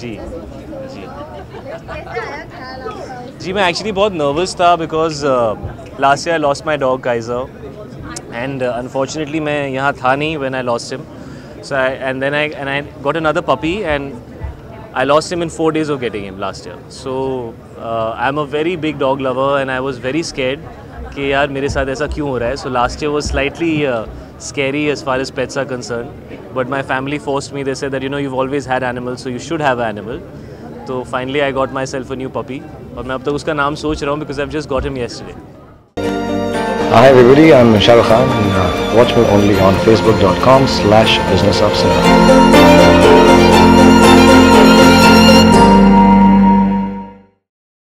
जी जी जी मैं एक्चुअली बहुत नर्वस था because last year lost my dog Kaiser and unfortunately मैं यहाँ था नहीं when I lost him so I, and then I and I got another puppy and I lost him in four days of getting him last year. So uh, I'm a very big dog lover and I was very scared कि यार मेरे साथ ऐसा क्यों हो रहा है so last year was slightly uh, scary as far as pets are concerned but my family forced me they said that you know you've always had animals so you should have an animal तो finally I got myself a new puppy और मैं अब तक उसका नाम सोच रहा हूँ because I've just got him yesterday Hi everybody, I'm Shah Rukh Khan and uh, watch me only on facebook.com slash business of cinema.